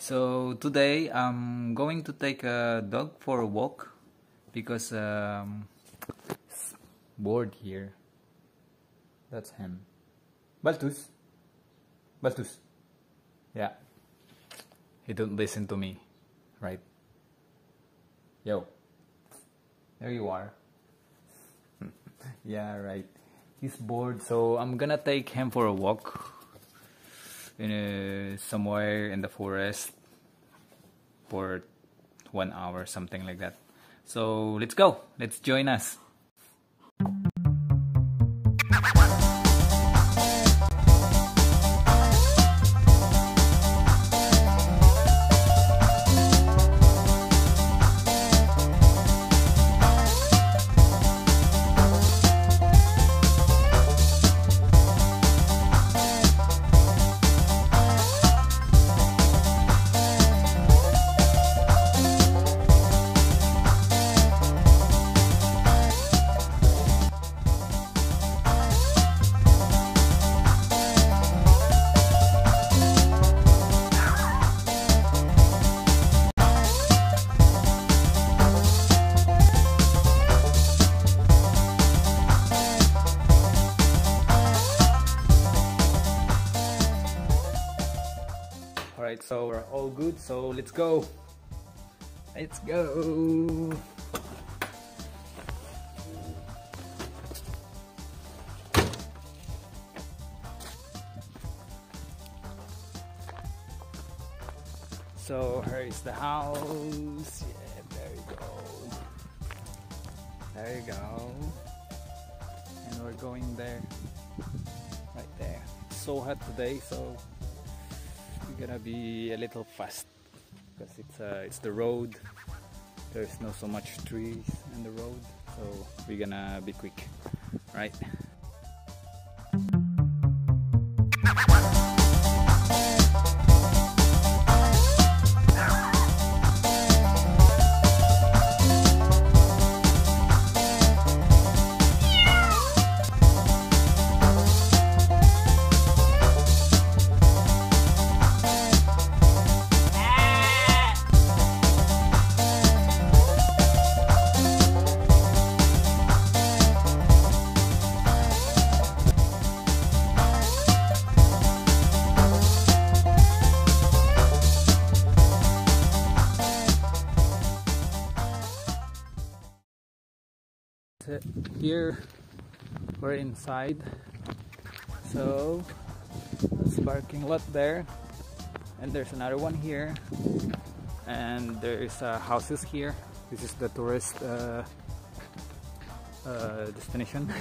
So today I'm going to take a dog for a walk because um, it's bored here. That's him. Baltus. Baltus. Yeah. He don't listen to me, right? Yo. There you are. yeah, right. He's bored, so I'm gonna take him for a walk in a, somewhere in the forest for one hour, something like that. So let's go. Let's join us. So let's go. Let's go. So here is the house. Yeah, there you go. There you go. And we're going there. Right there. It's so hot today, so gonna be a little fast because it's uh, it's the road. There's not so much trees in the road so we're gonna be quick right here. We're inside. So there's parking lot there. And there's another one here. And there is uh, houses here. This is the tourist uh, uh, destination.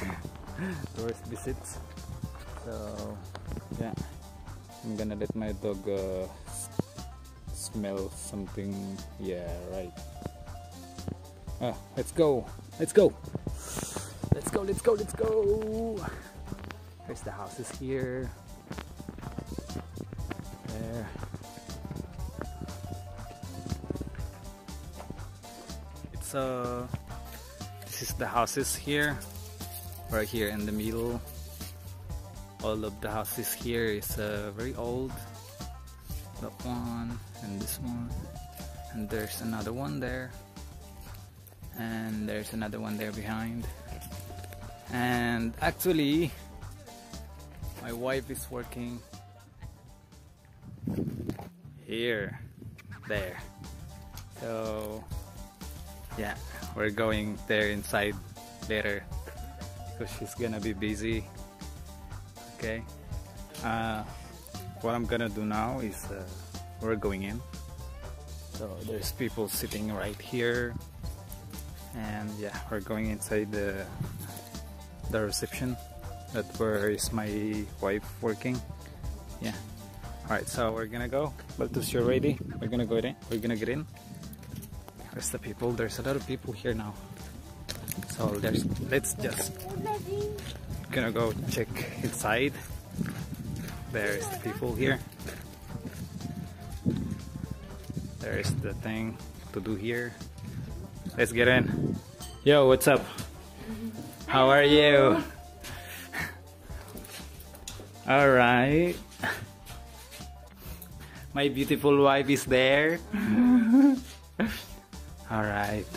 Tourist visits. So yeah. I'm gonna let my dog uh, smell something. Yeah right. Ah, let's go. Let's go let's go let's go let's go. There's the houses here. There. It's uh this is the houses here right here in the middle. All of the houses here is uh, very old. That one and this one and there's another one there and there's another one there behind and actually my wife is working here there. So yeah we're going there inside later because she's gonna be busy. Okay. Uh, what I'm gonna do now is uh, we're going in. So there's people sitting right here. And yeah we're going inside the the reception that where is my wife working. Yeah. All right so we're gonna go. But Baltus you're ready we're gonna go in we're gonna get in. There's the people there's a lot of people here now. So there's let's just gonna go check inside. There's the people here. There's the thing to do here. Let's get in. Yo what's up how are you? Alright. My beautiful wife is there. Alright.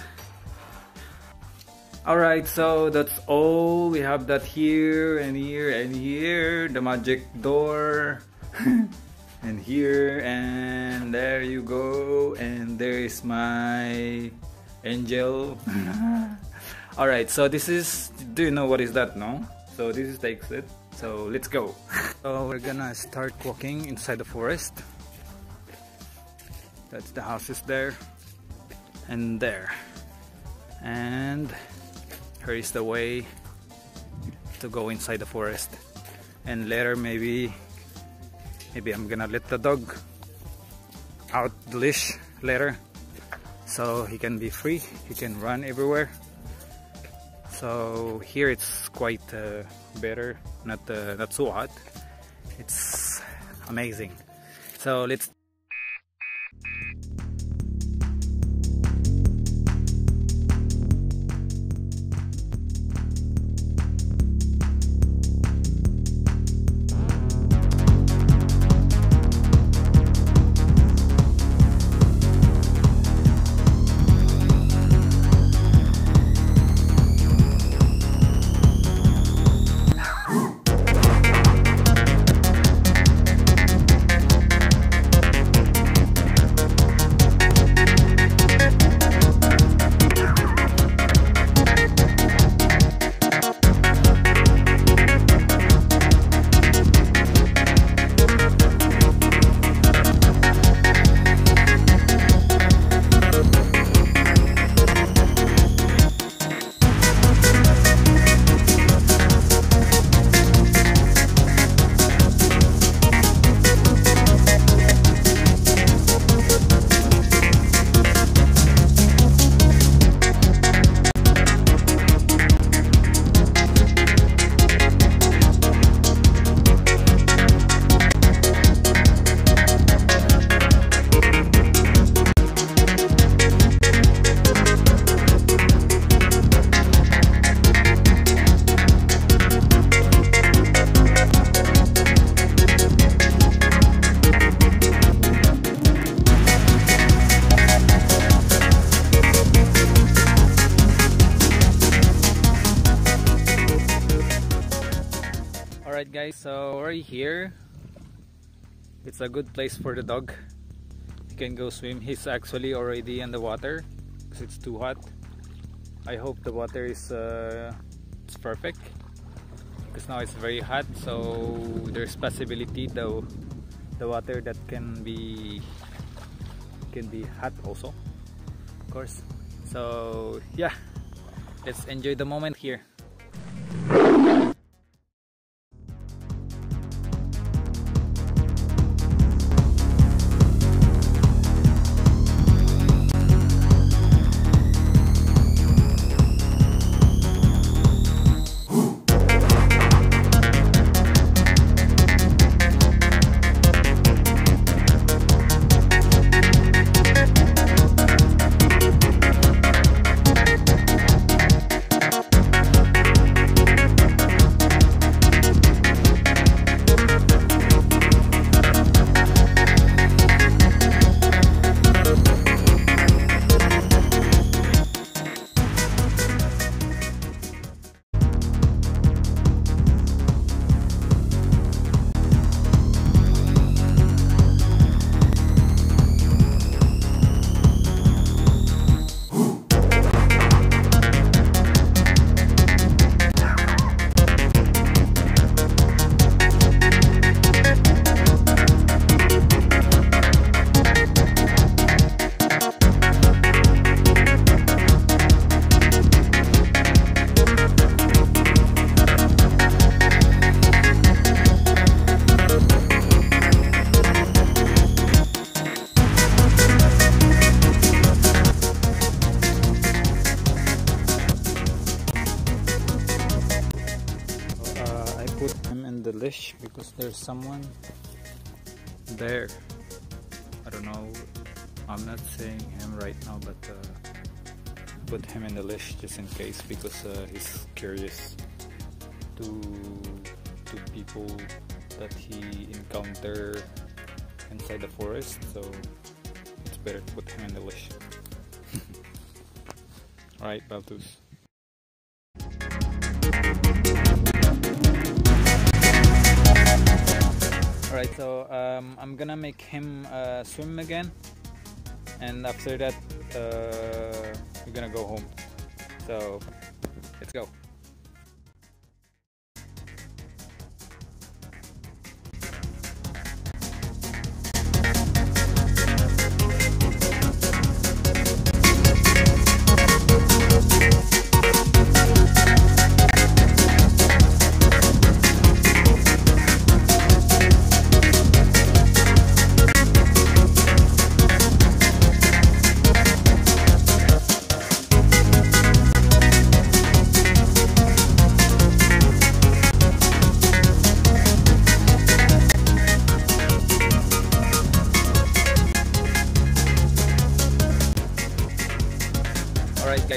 Alright, so that's all. We have that here and here and here. The magic door. and here and there you go. And there is my angel. Alright, so this is. Do you know what is that? No? So this is the exit. So let's go. so we're gonna start walking inside the forest. That's the houses there and there. And here is the way to go inside the forest. And later maybe maybe I'm gonna let the dog out the leash later so he can be free he can run everywhere so here it's quite uh, better not uh, not so hot. It's amazing. So let's Alright guys, so we're here. It's a good place for the dog. He can go swim. He's actually already in the water because it's too hot. I hope the water is uh, it's perfect because now it's very hot so there's possibility though the water that can be can be hot also of course so yeah let's enjoy the moment here leash because there's someone there. I don't know. I'm not saying him right now, but uh, put him in the leash just in case because uh, he's curious to to people that he encounter inside the forest, so it's better to put him in the leash. Alright, Baltus. So um, I'm gonna make him uh, swim again, and after that, uh, we're gonna go home. So, let's go.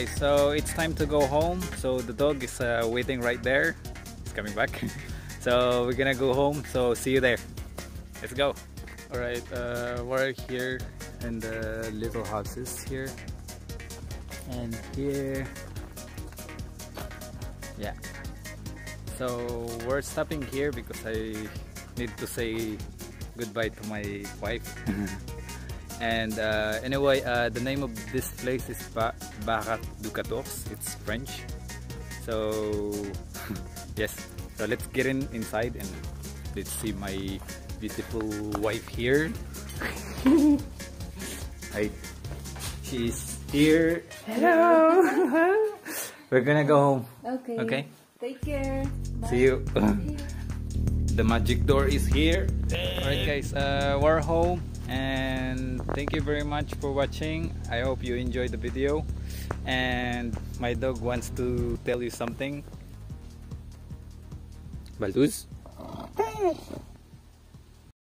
So it's time to go home. So the dog is uh, waiting right there. He's coming back. so we're gonna go home. So see you there. Let's go. Alright, uh, we're here in the little houses here. And here. Yeah. So we're stopping here because I need to say goodbye to my wife. and uh, anyway uh, the name of this place is ba Barat du Quatorze it's French. So yes. So let's get in inside and let's see my beautiful wife here. Hi. She's here. Hello. We're gonna go home. Okay. okay? Take care. Bye. see you. The magic door is here. Alright guys. Uh, we're home and thank you very much for watching. I hope you enjoyed the video. And my dog wants to tell you something. Baltus